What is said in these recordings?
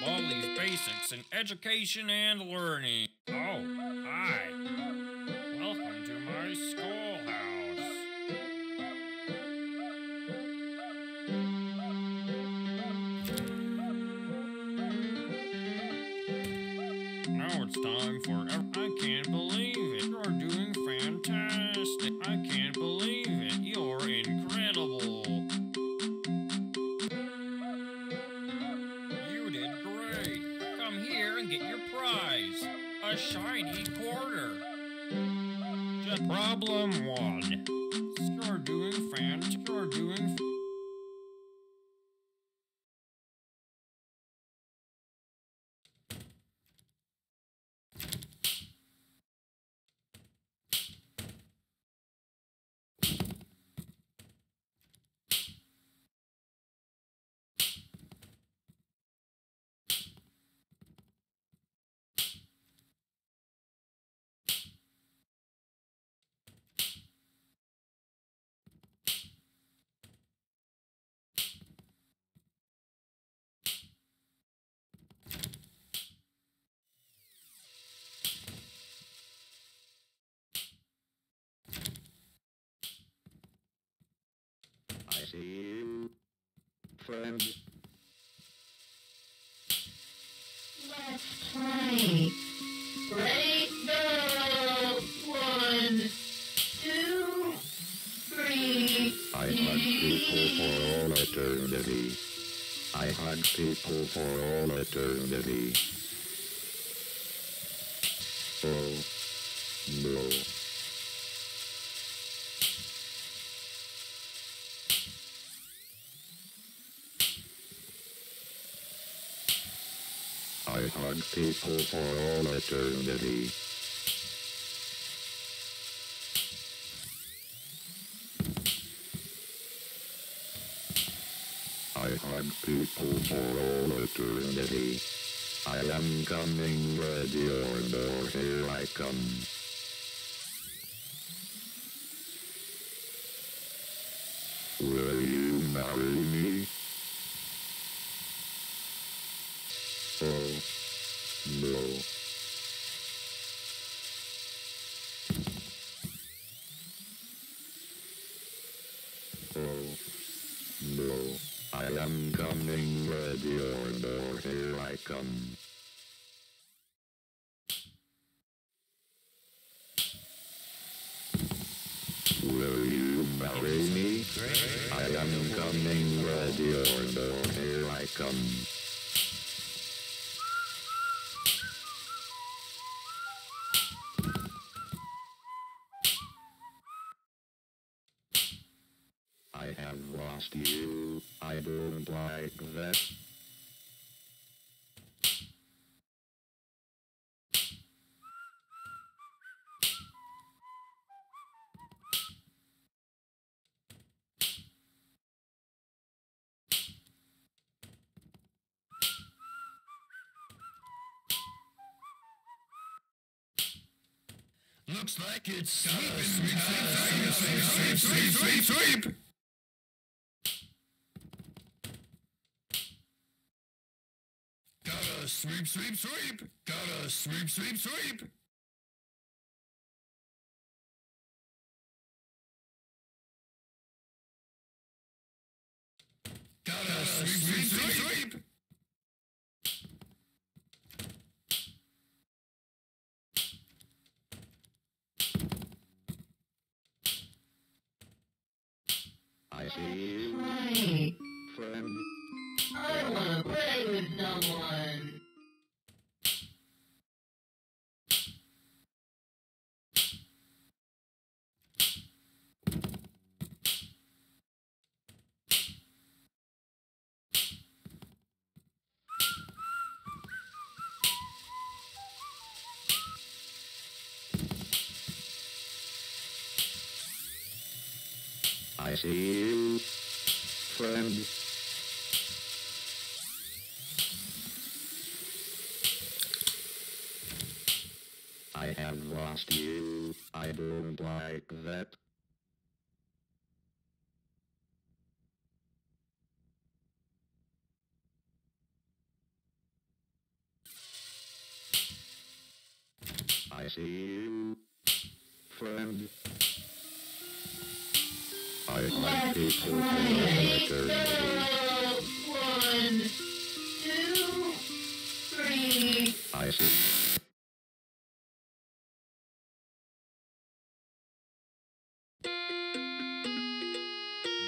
Baldi's Basics in Education and Learning. Oh, hi. Friend. Let's play. Ready, go! One, two, three. I hug people for all eternity. I hug people for all eternity. People for all eternity. I hug people for all eternity. I am coming, ready or no, here I come. Will you marry me? I am coming, ready or no, here I come. I have lost you. I don't like that. It's sweeping. Gotta sweep, sweep, sweep. Gotta sweep, sweep, sweep. Gotta sweep, sweep, sweep. Message friend. I have lost you. I don't like that. I see you, friend. One, two, three. I.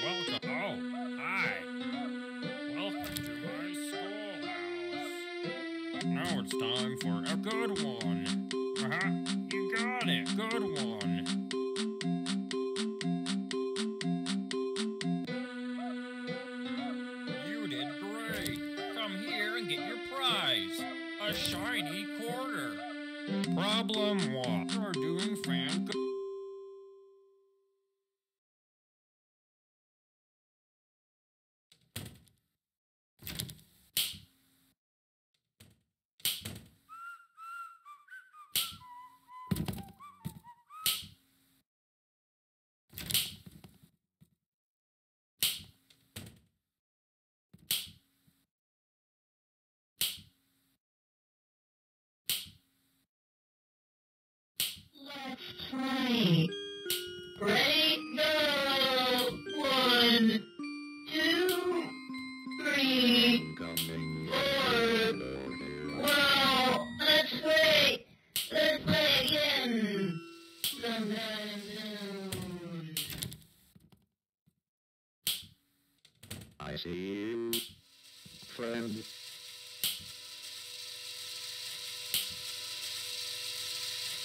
Welcome. Hi. Welcome to my schoolhouse. Now it's time for a good one. Uh huh. You got it. Good one. Problem one. You're doing fan.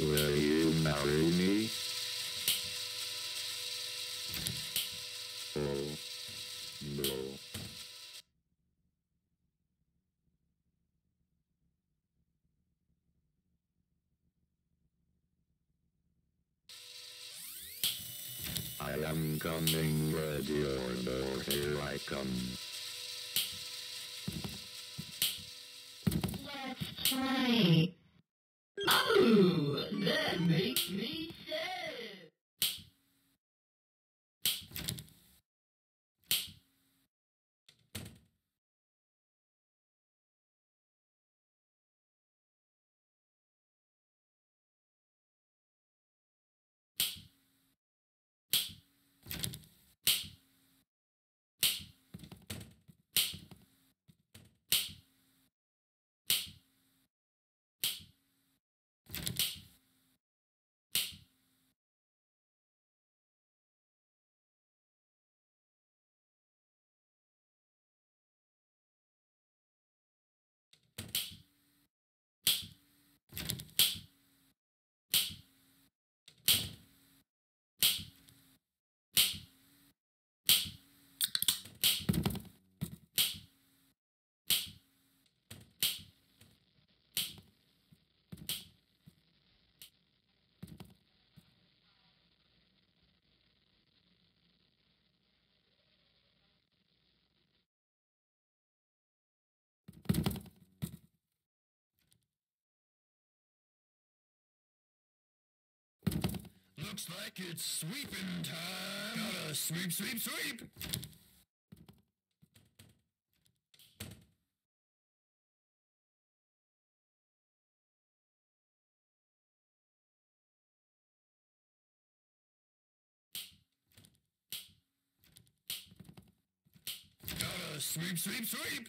Will you marry me? Oh, no. I am coming, ready or no, here I come. Let's try. Oh, that makes me sad. Looks like it's sweeping time. Gotta sweep, sweep, sweep. Gotta sweep, sweep, sweep.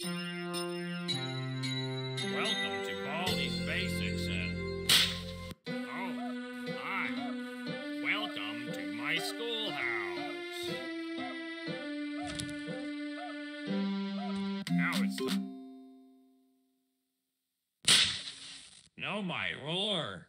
Welcome to Baldi's Basics and. Oh, hi. Welcome to my schoolhouse. Now it's. No, my ruler.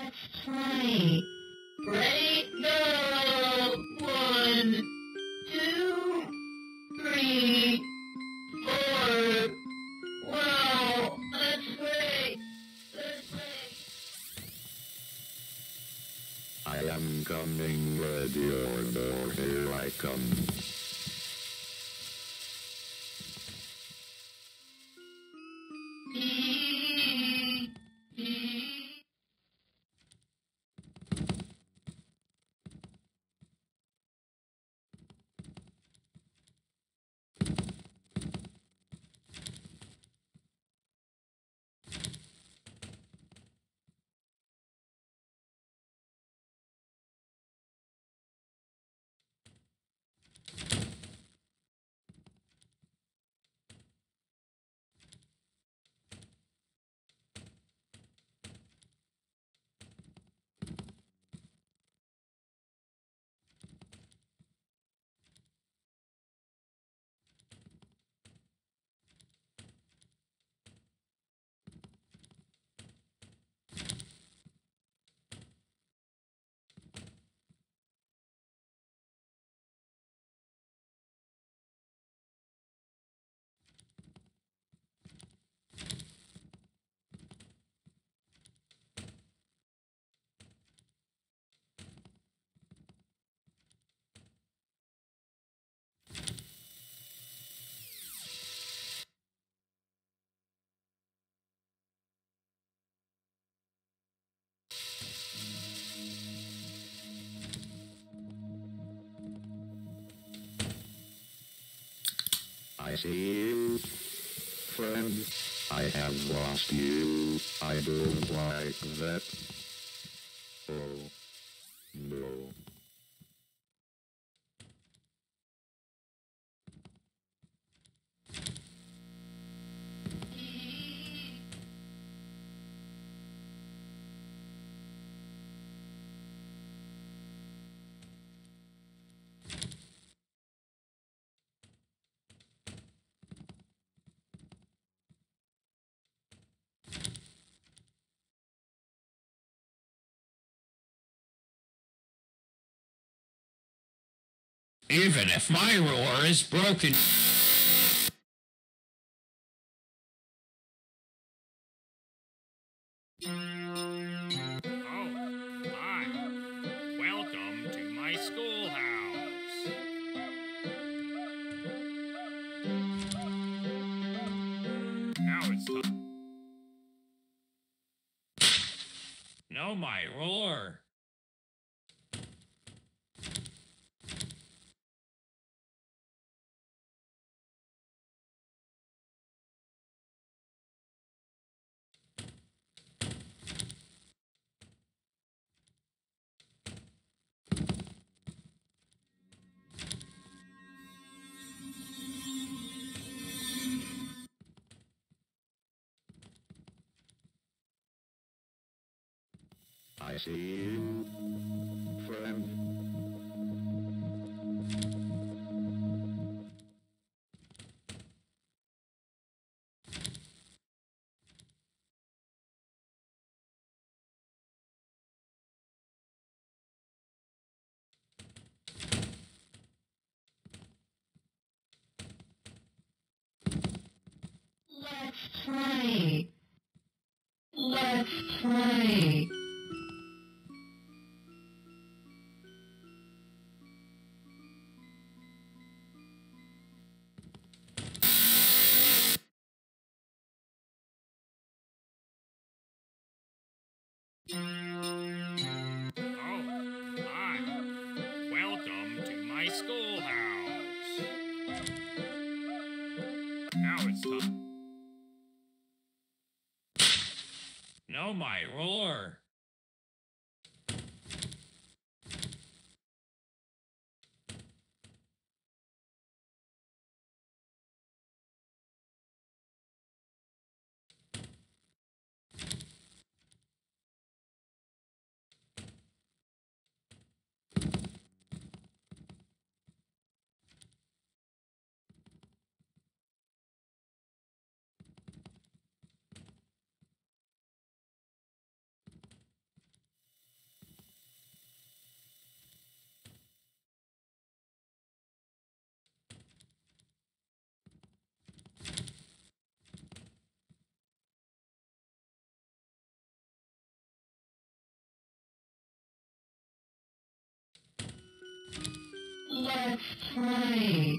Let's. Ready? Go! One, two, three, four. Wow! That's great! That's great! I am coming, ready or door, here I come. I see you, friend. I have lost you. I don't like that. Even if my roar is broken. Oh, hi. Welcome I see you, friend. Let's try. My ruler. Let's play.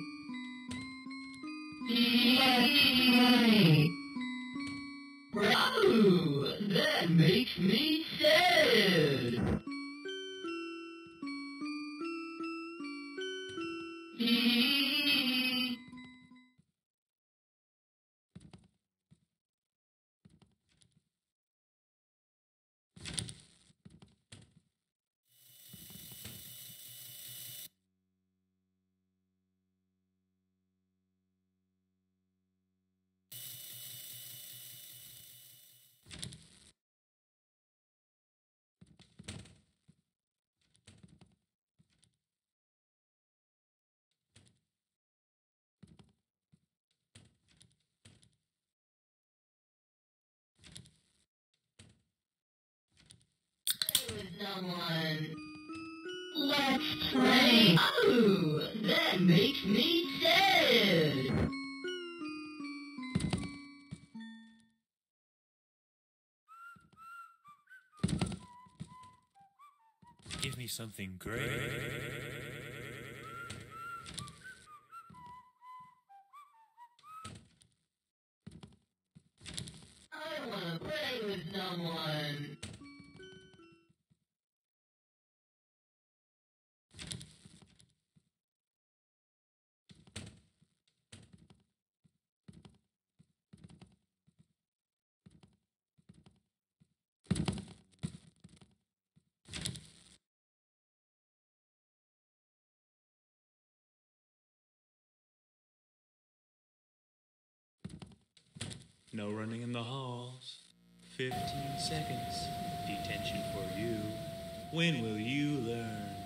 Let's. Someone. Let's play. Oh, that makes me sad. Give me something great. No running in the halls. 15 seconds. Detention for you. When will you learn?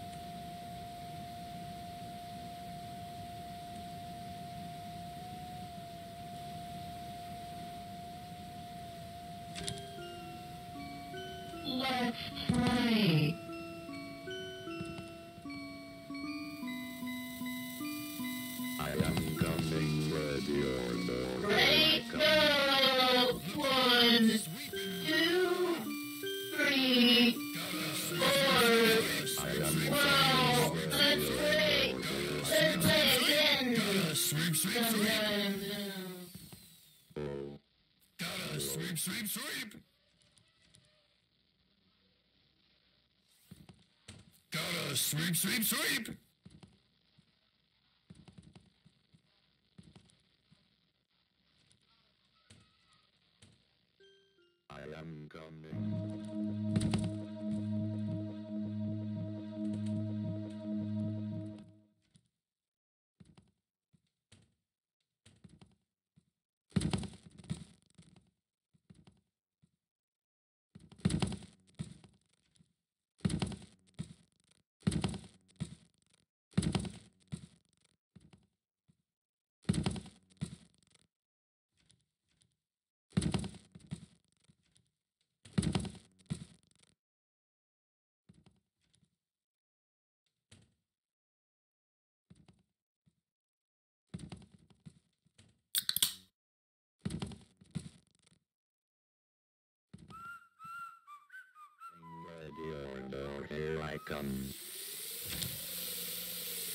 Sweep, sweep,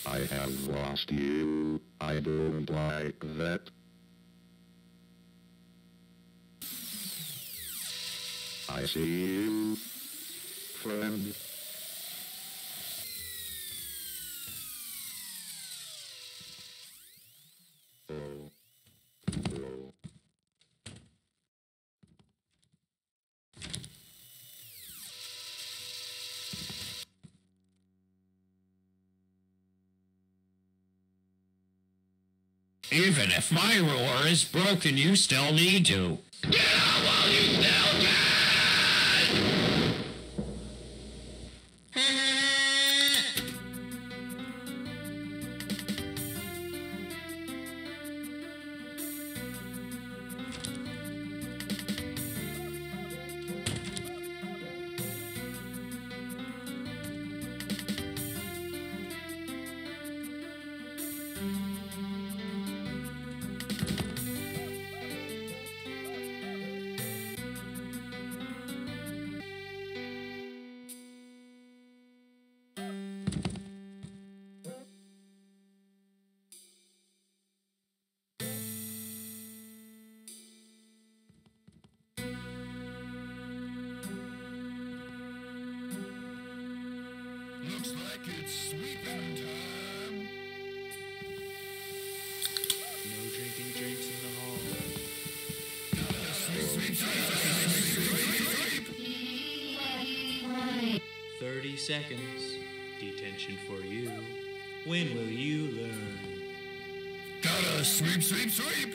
I have lost you. I don't like that. I see you, friend. Even if my roar is broken, you still need to. Looks like it's sweeping time. No drinking drinks in the hall. Sweep, sweep, sweep. 30 seconds. Detention for you. When will you learn? Gotta sweep, sweep, sweep.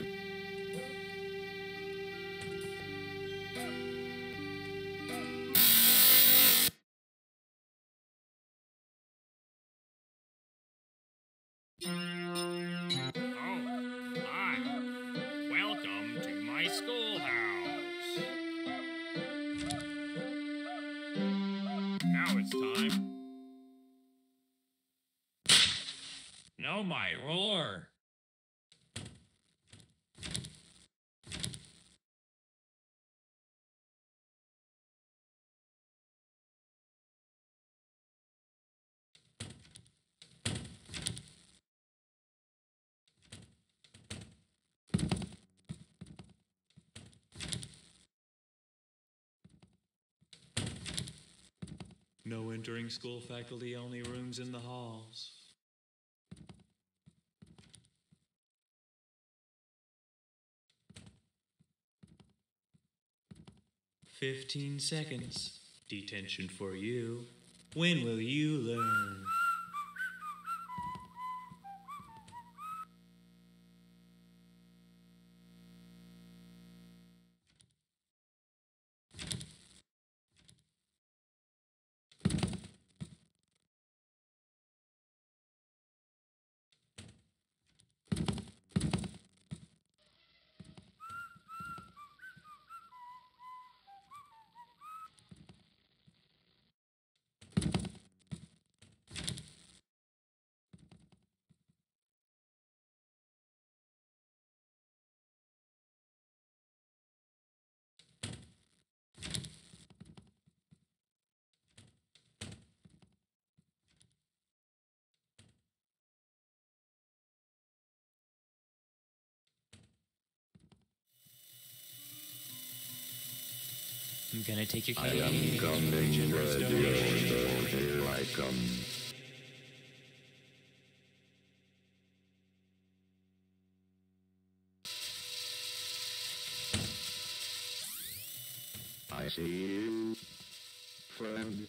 No entering school faculty, only rooms in the halls. Fifteen seconds. Detention for you. When will you learn? Gonna take your I candy. am coming, radio, donation. and here I come. I see you, friend.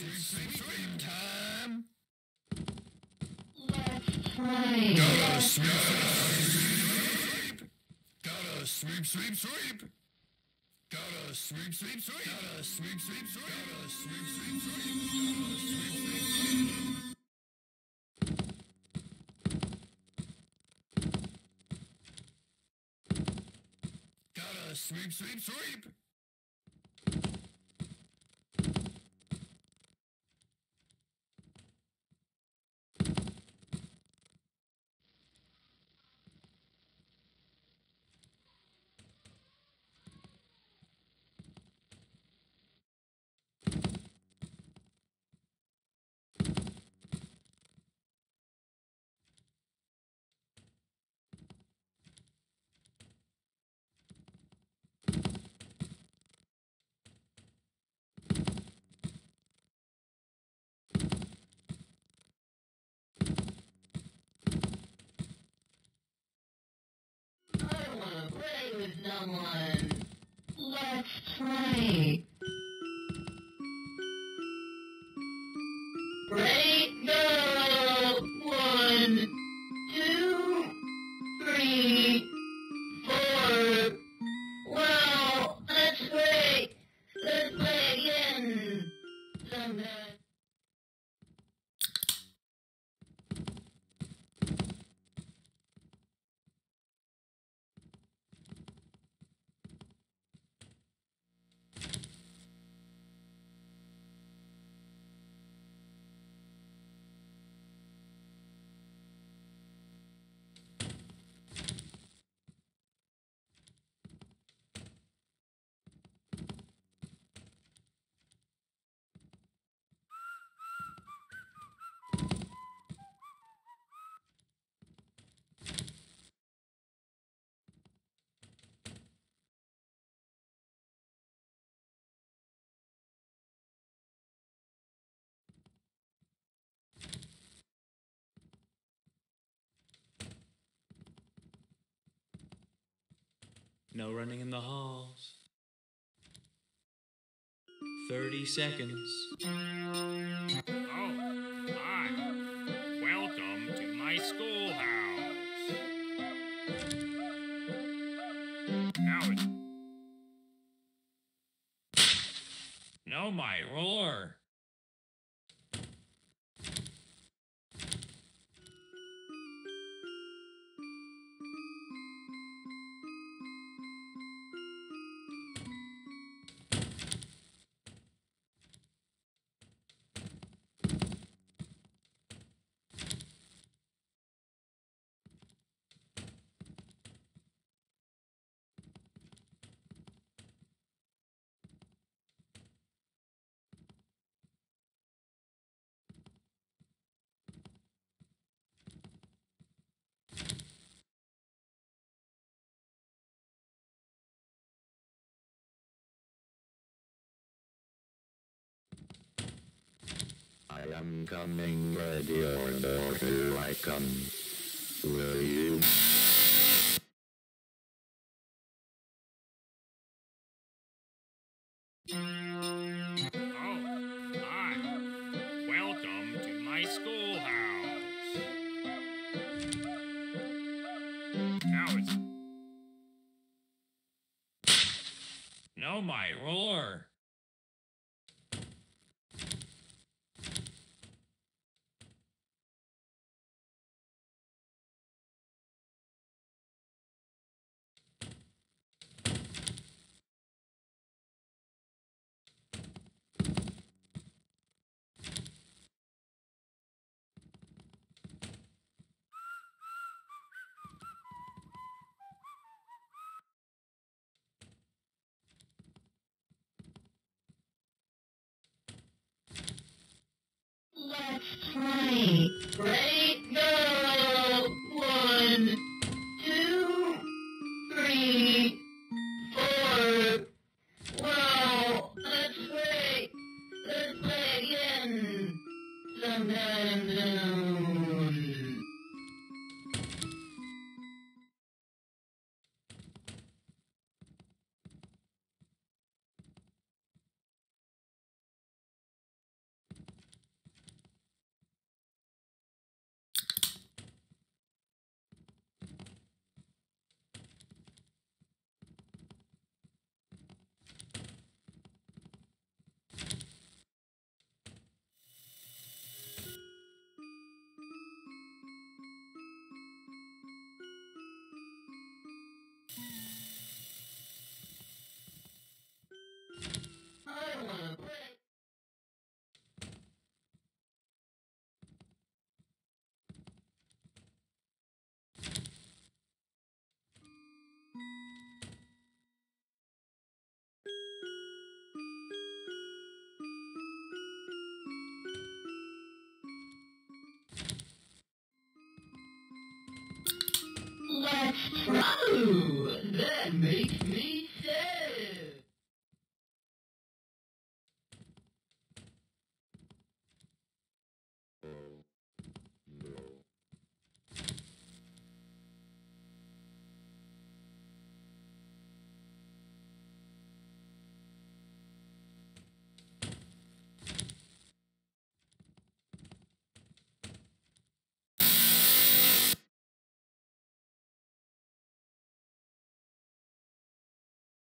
It's sweep, sweep time. Let's play. Gotta sweep, sweep. Gotta sweep, sweep, sweep. Gotta sweep, sweep, sweep. Gotta sweep, sweep, sweep. Gotta sweep, sweep, sweep. Gotta sweep, sweep, sweep. Gotta sweep, sweep, sweep. someone. Let's play. No running in the halls. 30 seconds. Oh, hi. Welcome to my schoolhouse. Now it's. No, my ruler. I am coming, ready or door, here I come. Will you?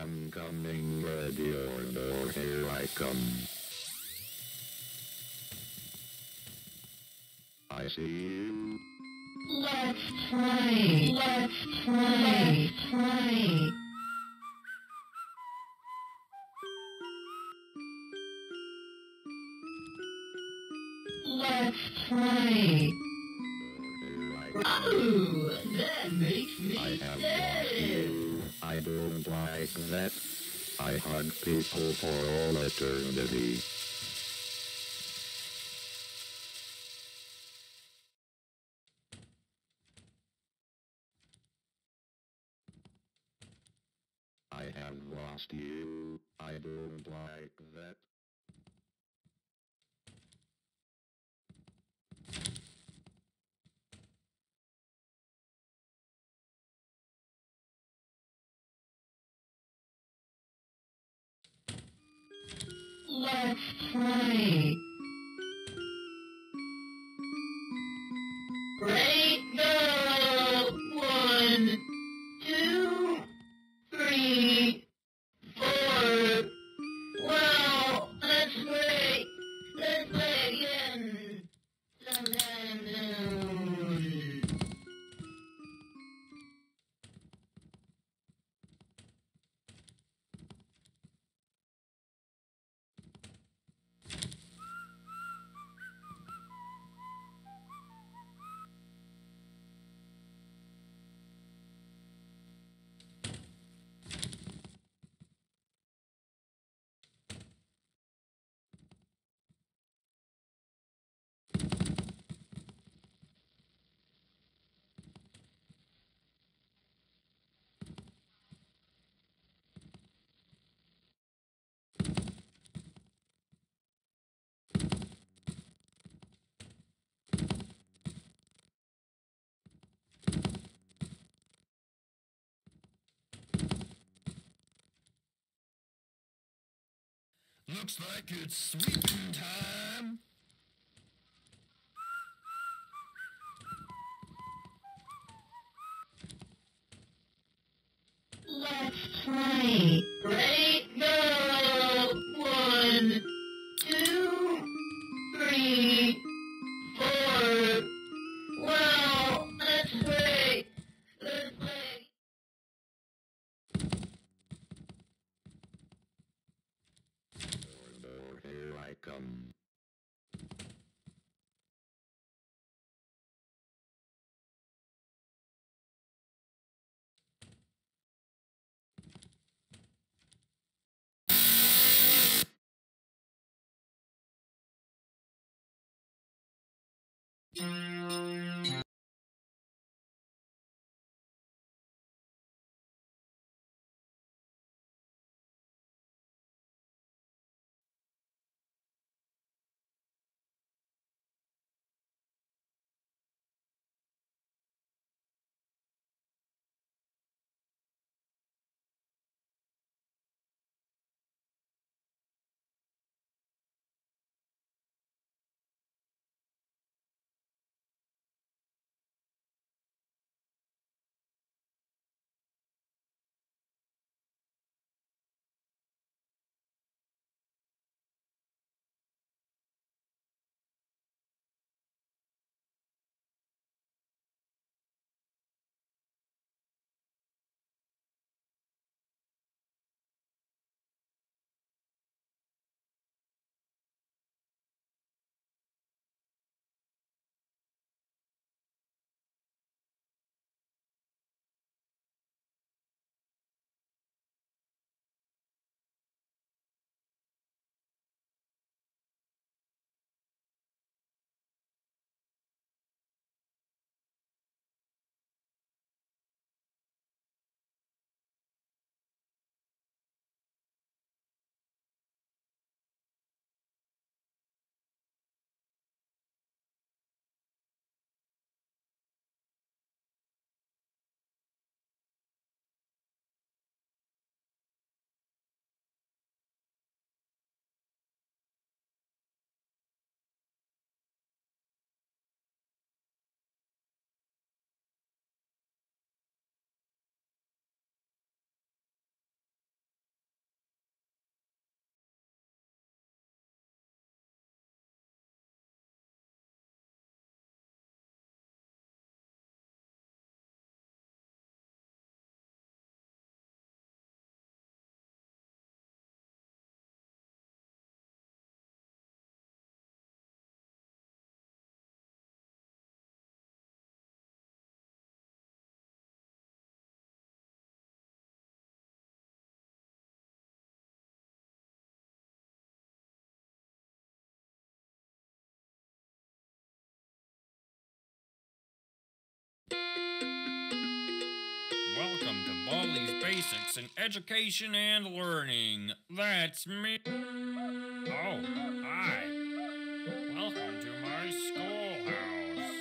am coming, ready or no, here I come. I see you. Let's play. Let's play. Let's play. Let's play. Here I come. Oh, that makes me I have sad. I don't like that. I hug people for all eternity. I have lost you. I don't like that. Looks like it's sweeping time. These basics in education and learning. That's me. Oh, hi. Welcome to my schoolhouse.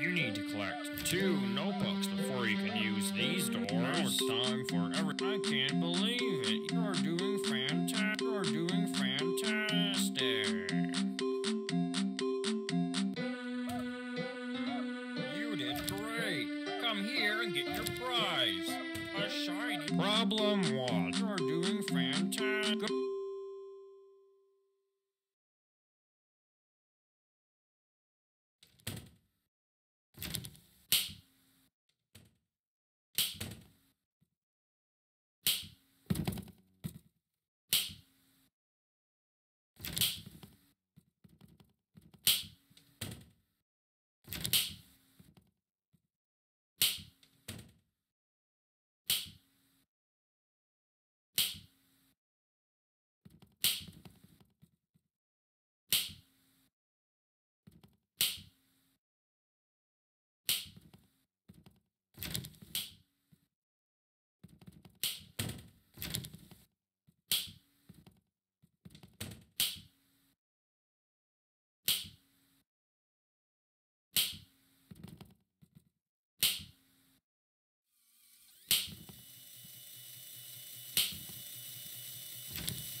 You need to collect two notebooks before you can use these doors. Now it's time for every. I can't believe it. You're doing fantastic. You're doing Come here and get your prize. A shiny. Problem watch. You're doing fantastic.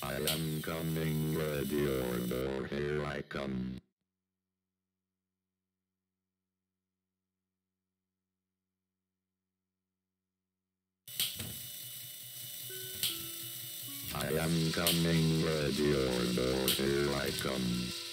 I am coming, ready or door, here I come. I am coming, ready or door, here I come.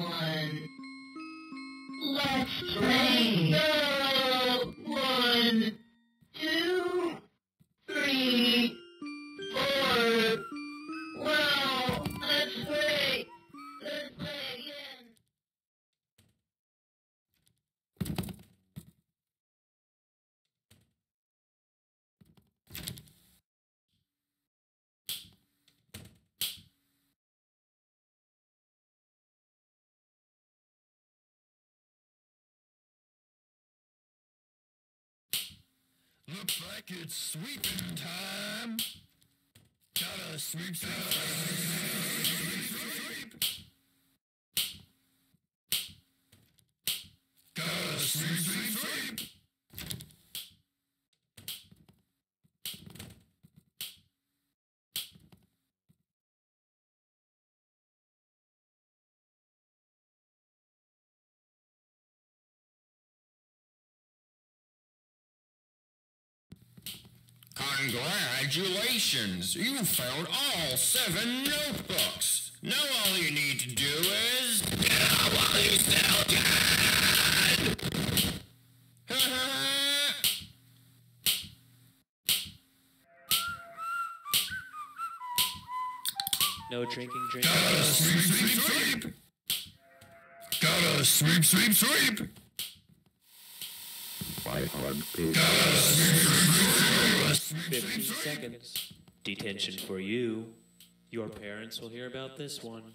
Play Looks like it's sweeping time. Gotta sweep, sweep, sweep, sweep. Gotta sweep, sweep, sweep. Congratulations! You found all seven notebooks. Now all you need to do is get out while you still can. No drinking, drinking. Gotta sweep, sweep, sweep. Gotta sweep, sweep, sweep. Why hug people? Gotta sweep, sweep, sweep, sweep. 15 seconds. Detention for you. Your parents will hear about this one.